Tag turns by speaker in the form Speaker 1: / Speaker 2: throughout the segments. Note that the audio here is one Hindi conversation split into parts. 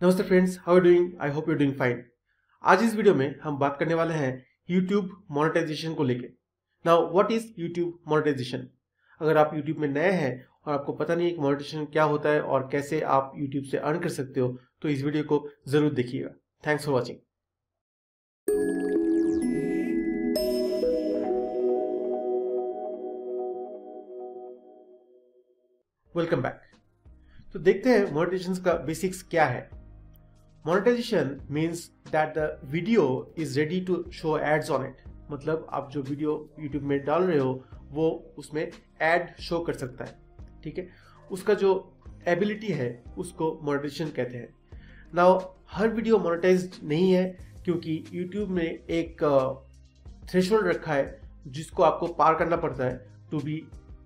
Speaker 1: नमस्ते friends how are doing I hope you doing fine आज इस वीडियो में हम बात करने वाले हैं यूट्यूब मोनेटाइजेशन को लेके। Now what is YouTube monetization अगर आप यूट्यूब में नए हैं और आपको पता नहीं है कि मोनेटाइजेशन क्या होता है और कैसे आप यूट्यूब से अर्न कर सकते हो तो इस वीडियो को ज़रूर देखिएगा। Thanks for watching welcome back तो देखते हैं मोनेटाइजेशन का बेसिक्स क्या है। Monetization means that the video is ready to show ads on it मतलब आप जो वीडियो यूट्यूब में डाल रहे हो, वो उसमें एड शो कर सकता है। ठीक है? उसका जो एबिलिटी है, उसको मोनेटाइजेशन कहते हैं। नाउ हर वीडियो मोनेटाइज नहीं है क्योंकि यूट्यूब ने एक थ्रेशोल्ड रखा है, जिसको आपको पार करना पड़ता है to be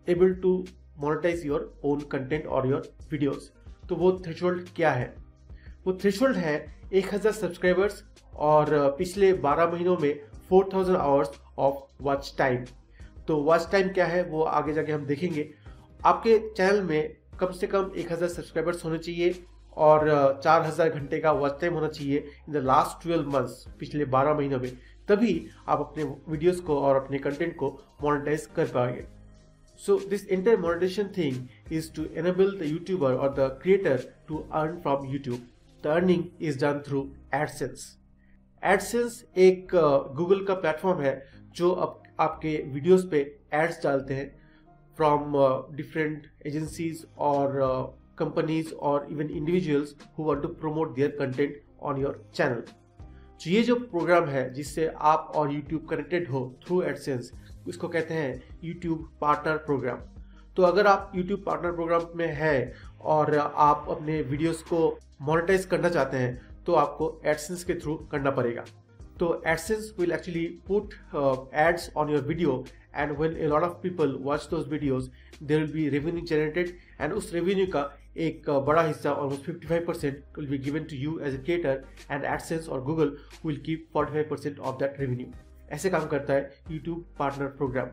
Speaker 1: able to monetize your own content और योर वीडियोस तो वो थ्रेशोल्ड क्या है? वो थ्रेशोल्ड है 1000 सब्सक्राइबर्स और पिछले 12 महीनों में 4000 आवर्स ऑफ़ वॉच टाइम तो वॉच टाइम क्या है वो आगे जाके हम देखेंगे। आपके चैनल में कम से कम 1000 सब्सक्राइबर्स होने चाहिए और 4000 घंटे का वॉच टाइम होना चाहिए इन द लास्ट 12 मंथ्स पिछले 12 महीनों में। तभी आप अपने वीडियोस को और अपने कंटेंट को मोनेटाइज कर पाएँगे। So, this entire monetization thing is to enable the YouTuber or the creator to earn from YouTube. The is done through AdSense. AdSense एक गूगल का प्लेटफॉर्म है जो अब आपके वीडियोस पे एड्स डालते हैं फ्रॉम डिफरेंट एजेंसीज और कंपनीज़ और even individuals who want to promote their content on your channel तो ये जो प्रोग्राम है जिससे आप और यूट्यूब कनेक्टेड हो थ्रू एडसेंस, इसको कहते हैं यूट्यूब पार्टनर प्रोग्राम तो अगर आप यूट्यूब पार्टनर प्रोग्राम में हैं और आप अपने वीडियोस को मोनेटाइज करना चाहते हैं तो आपको एडसेंस के थ्रू करना पड़ेगा। तो AdSense will actually put ads on your video and when a lot of people watch those videos there will be revenue generated and उस रेवेन्यू का एक uh, बड़ा हिस्सा almost 55 percent will be given to you as a creator and AdSense और Google will keep 45 percent of that revenue ऐसे काम करता है यूट्यूब पार्टनर प्रोग्राम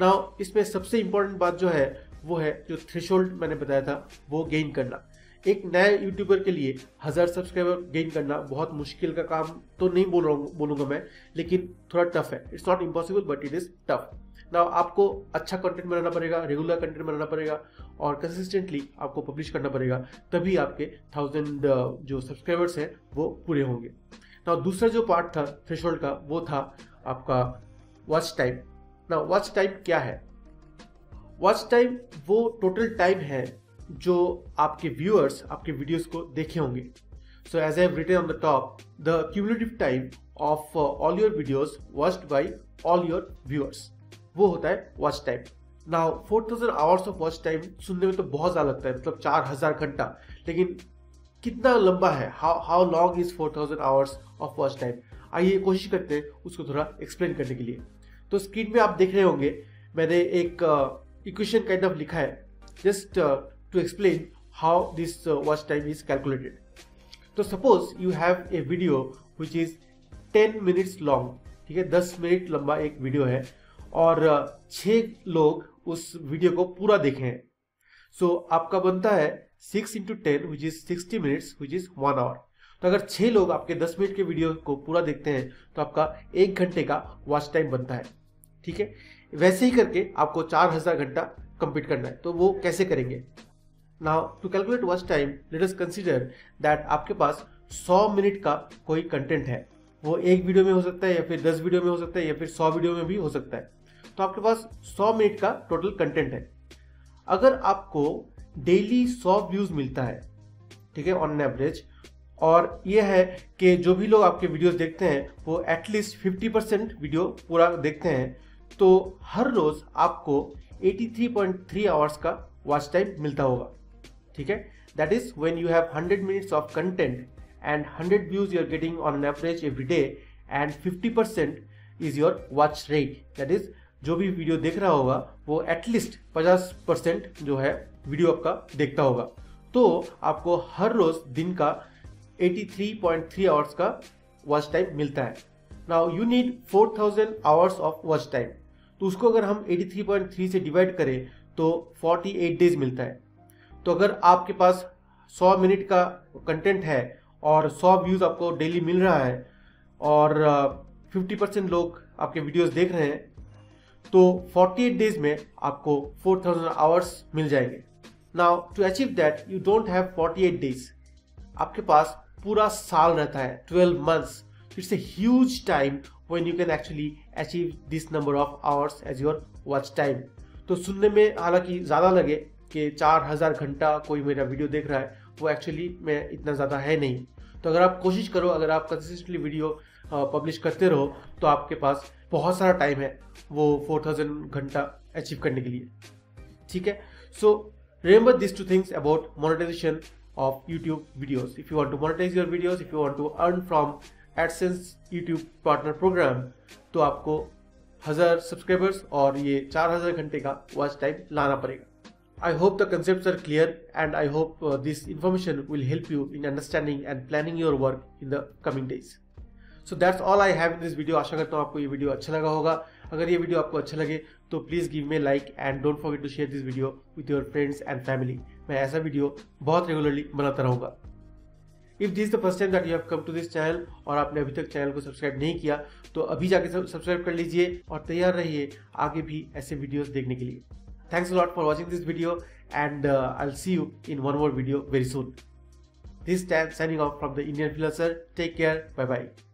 Speaker 1: नाउ इसमें सबसे इंपॉर्टेंट बात जो है, वो है जो थ्रेशोल्ड मैंने बताया था, वो गेन करना। एक नए यूट्यूबर के लिए हज़ार सब्सक्राइबर गेन करना बहुत मुश्किल का काम तो नहीं बोल रहा हूँ, बोलूँगा मैं, लेकिन थोड़ा टफ है। It's not impossible but it is tough ना आपको अच्छा कंटेंट बनाना पड़ेगा रेगुलर कंटेंट बनाना पड़ेगा, और कंसिस्टेंटली आपको पब्लिश करना पड़ेगा, तभी आपके थाउज़ेंड जो सब्सक्राइबर्स हैं, वो पूरे होंगे। ना दूसरा जो पार्ट था थ्रेशोल्ड का, वो था आपका वॉच टाइम ना वॉच टाइम क्या है? वॉच टाइम वो टोटल टाइम है जो आपके व्यूअर्स आपके वीडियोस को देखे होंगे। So as I written on the top the cumulative time of all your videos watched by all your viewers वो होता है वॉच टाइम ना four thousand hours of watch time सुनने में तो बहुत ज़्यादा लगता है मतलब चार हज़ार घंटा। लेकिन कितना लंबा है? How how long is four thousand hours of watch time आइए कोशिश करते हैं उसको थोड़ा एक्सप्लेन करने के लिए। तो स्क्रीन में आप देख रहे होंगे मैंने एक इक्वेशन काइंड ऑफ़ लिखा है just to explain how this watch time is calculated तो suppose you have a video which is ten minutes long ठीक है दस मिनट लंबा एक वीडियो है और छह लोग उस वीडियो को पूरा देखे। हैं सो so, आपका बनता है six into ten which is sixty minutes which is one hour तो अगर छह लोग आपके दस मिनट के वीडियो को पूरा देखते हैं तो आपका एक घंटे का वॉच टाइम बनता है। ठीक है? वैसे ही करके आपको चार हज़ार घंटा कंप्लीट करना है। तो वो कैसे करेंगे? Now to calculate watch time let us consider that आपके पास सौ मिनट का कोई कंटेंट है। वो एक वीडियो में हो सकता है या फिर दस वीडियो में हो सकता है या फिर सौ वीडियो में भी हो सकता है। तो आपके पास सौ मिनट का टोटल कंटेंट है। अगर आपको डेली सौ व्यूज़ मिलता है, ठीक है ऑन एवरेज और ये है कि जो भी लोग आपके वीडियोस देखते हैं, वो एटलीस्ट 50 परसेंट वीडियो पूरा देखते हैं। तो हर रोज आपको 83.3 आवर्स का वॉच टाइम मिलता होगा। ठीक है? That is when you have 100 minutes of content and 100 views you are getting on an average every day and 50 percent is your watch rate that is जो भी वीडियो देख रहा होगा, वो एटलीस्ट 50 परसेंट जो है वीडियो आपका देखता होगा। तो आपको हर रोज दिन का 83.3 आवर्स का वॉच टाइम मिलता है। Now you need 4000 hours of watch time तो उसको अगर हम 83.3 से डिवाइड करें तो 48 डेज़ मिलता है। तो अगर आपके पास 100 मिनट का कंटेंट है और 100 व्यूज़ आपको डेली मिल रहा है और 50 परसेंट लोग आपके वीडियोस देख रहे हैं तो 48 डेज़ में आपको 4000 आवर्स मिल जाएँगे। Now to achieve that you don't have 48 days आपके पास पूरा साल रहता है 12 months it's a huge time when you can actually achieve this number of hours as your watch time तो सुनने में हालाँकि ज़्यादा लगे कि चार हज़ार घंटा कोई मेरा वीडियो देख रहा है वो एक्चुअली में इतना ज़्यादा है नहीं। तो अगर आप कोशिश करो अगर आप कंसिस्टेंटली वीडियो पब्लिश करते रहो तो आपके पास बहुत सारा टाइम है वो 4000 घंटा अचीव करने के लिए। ठीक है? So remember this two things about monetization of YouTube videos. If you want to monetize your videos, if you want to earn from AdSense YouTube partner program तो आपको हज़ार सब्सक्राइबर्स और ये चार हज़ार घंटे का वॉच टाइम लाना पड़ेगा। I hope the are clear and I hope uh, this information will help you in understanding and planning your work in the coming days. So that's all I have in this video आशा करता हूँ आपको ये वीडियो अच्छा लगा होगा। अगर ये वीडियो आपको अच्छा लगे तो please give me like and don't forget to share this video with your friends and family मैं ऐसा वीडियो बहुत रेगुलरली बनाता रहूँगा। If this the first time that you have come to this channel और आपने अभी तक चैनल को सब्सक्राइब नहीं किया तो अभी जाके सब्सक्राइब कर लीजिए और तैयार रहिए आगे भी ऐसे वीडियोस देखने के लिए। Thanks lot for watching this video and I see you in one more video very soon this time signing off from the Indian philosopher take care bye bye